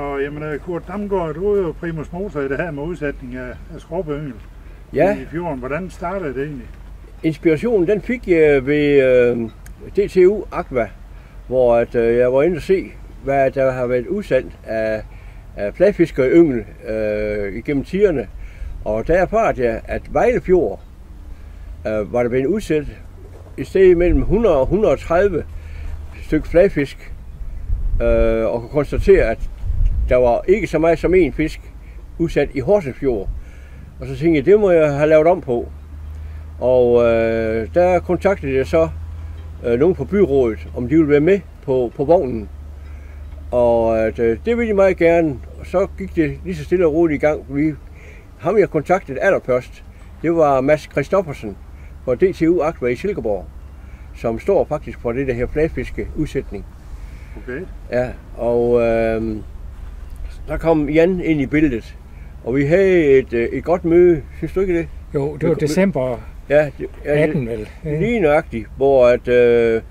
Så jamen, øh, Kurt Damgaard, du er jo primus motor i det her med udsætning af, af skråbeyngel Ja, i fjorden. Hvordan startede det egentlig? inspirationen den fik jeg ved øh, DTU Aqua, hvor at, øh, jeg var inde og se, hvad der har været udsendt af, af fladfisker i yngel øh, igennem tiderne. Og der erfarede jeg, at Vejlefjord øh, var der blevet udsat i stedet mellem 100 og 130 stykker fladfisk, øh, og kunne konstatere, at der var ikke så meget som en fisk udsat i Horsensfjord. Og så tænkte jeg, det må jeg have lavet om på. Og øh, der kontaktede jeg så øh, nogen på byrådet, om de ville være med på, på vognen. Og at, øh, det ville de meget gerne. Og så gik det lige så stille og roligt i gang. Vi, ham jeg kontaktede allerførst, det var Mads Christoffersen fra DTU Aqua i Silkeborg, som står faktisk for det der her fladfiske udsætning. Okay. Ja, og øh, der kom Jan ind i billedet, og vi havde et, øh, et godt møde, synes du ikke det? Jo, det var december Ja, det, ja, 18 vel. Ja. Lige nøjagtigt, hvor at, øh,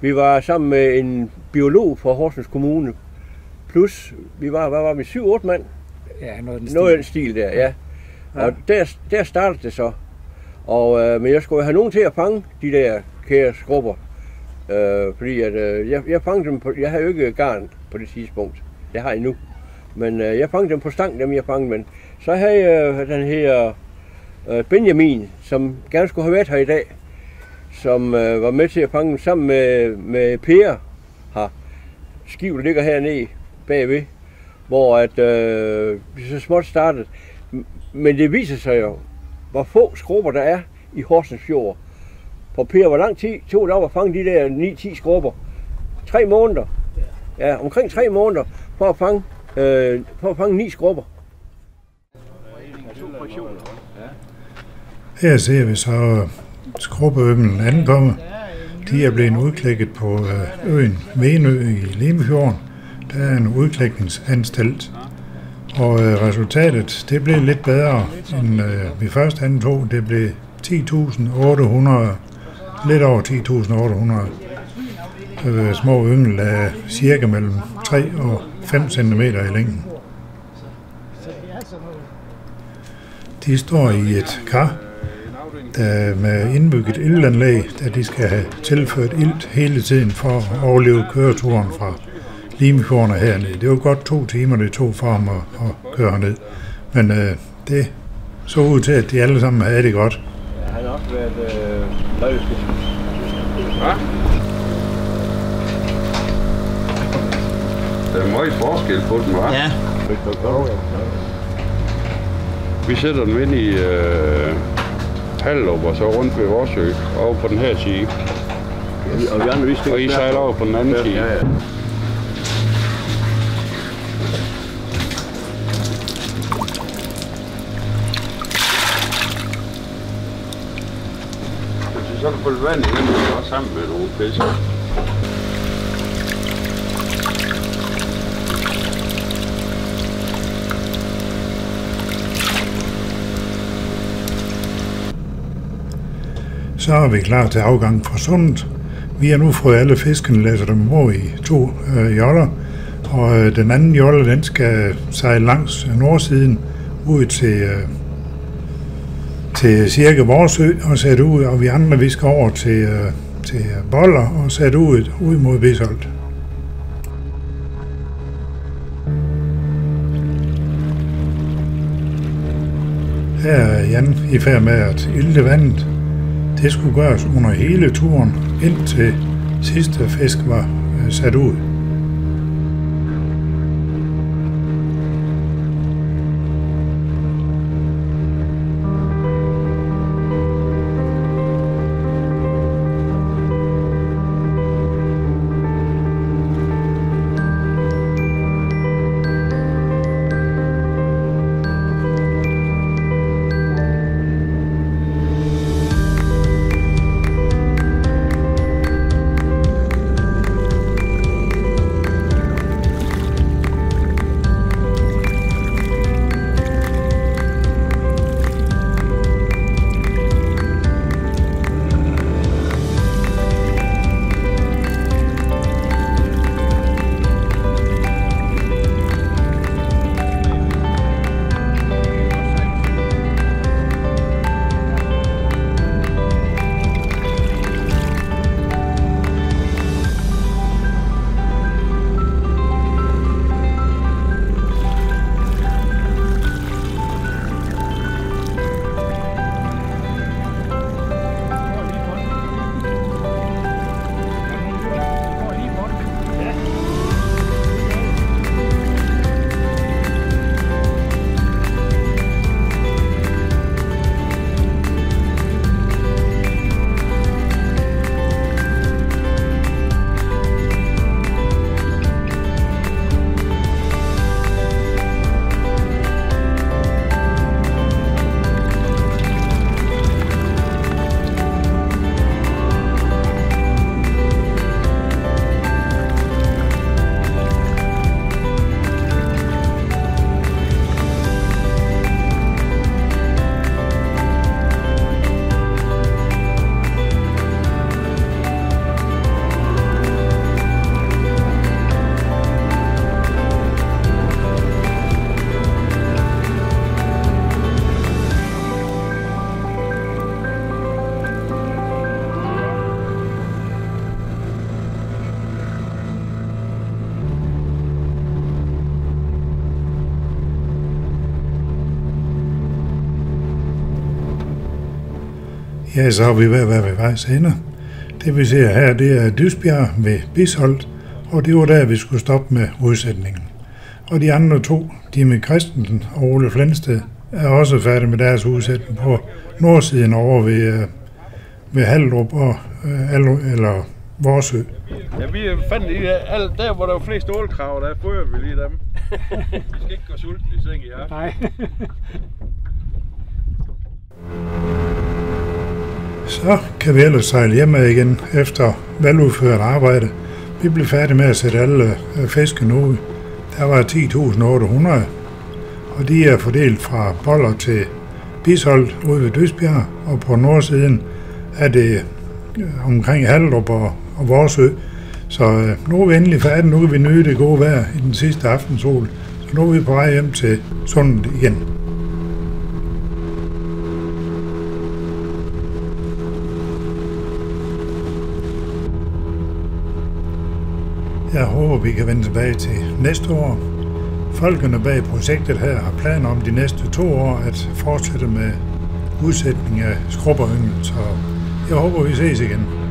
vi var sammen med en biolog fra Horsens Kommune, plus vi var, hvad var vi, 7-8 mand, Ja, noget af den noget af den stil. stil der, ja. Og der, der startede det så. Og, øh, men jeg skulle have nogen til at fange de der kære skrubber. Øh, fordi at, øh, jeg, jeg fangede dem på, jeg havde jo ikke garn på det tidspunkt. Det har jeg nu. Men øh, jeg fangede dem på stang, dem jeg fangede. Men så havde jeg øh, den her øh, Benjamin, som gerne skulle have været her i dag. Som øh, var med til at fange sammen med, med Per her. Skibet ligger hernede bagved. Hvor at, øh, vi så småt startede. Men det viser sig jo, hvor få skrubber der er i Horsens Fjord. For Per, hvor lang tid tog det om at fange de der 9-10 skrubber? Tre måneder. Ja, omkring tre måneder for at fange, øh, for at fange ni skrubber. Her ser vi så skrubbeømmen ankomme. De er blevet udklækket på øh, øen Venø i Limfjorden. Der er en udklækningsanstalt. Og øh, resultatet, det blev lidt bedre, end øh, vi først antog. Det blev 10.800, lidt over 10.800 øh, små yngel af cirka mellem 3 og 5 cm i længden. De står i et kar, der med indbygget iltanlæg, da de skal have tilført ilt hele tiden for at overleve køreturen fra Limfjorden og herned. Det var godt to timer, det tog for ham at, at køre herned. Men øh, det så ud til, at de alle sammen havde det godt. Jeg har nok været øh, Der er meget forskel på den, hva'? Ja, Vi sætter dem ind i øh, Hallup og så rundt ved Vorsø, over på den her side. Og vi andre, vi Og I sejler over på den anden side. Ja, ja. Så kan følge vand ind, så også sammen med nogle fisk. Så er vi klar til afgang fra sundet. Vi har nu fået alle fiskene læsset dem over i to øh, joller, og øh, den anden jolle, den skal sejle langs nordsiden ud til, øh, til cirka Vorsø og sætte ud, og vi andre, vi skal over til, øh, til Boller og sætte ud, ud mod Bisholt. Her er Jan i færd med at ilde vandet. Det skulle gøres under hele turen, indtil sidste fisk var øh, sat ud. Ja, så har vi ved at være ved vejs ende. Det vi ser her, det er Dysbjerg ved Bisholt, og det var der, vi skulle stoppe med udsætningen. Og de andre to, Dime Christensen og Ole Flensted, er også færdige med deres udsætning på nordsiden over ved, øh, ved Haldrup og øh, eller Vorsø. Ja, vi fandt lige alt der, hvor der var flest ålkrav, der fører vi lige dem. vi skal ikke gå sultne i seng i aften. Nej. Så kan vi ellers sejle hjem igen efter veludført arbejde. Vi blev færdige med at sætte alle øh, fiskene ud. Der var 10.800, og de er fordelt fra Boller til Bisholdt ude ved Døsbjerg, og på nordsiden er det øh, omkring Haldrup og, og Vorsø. Så øh, nu er vi endelig færdige, nu kan vi nyde det gode vejr i den sidste aftensol. Så nu er vi på vej hjem til sundet igen. Jeg håber, vi kan vende tilbage til næste år. Folkene bag projektet her har planer om de næste to år at fortsætte med udsætning af skrubberyngel, så jeg håber, vi ses igen.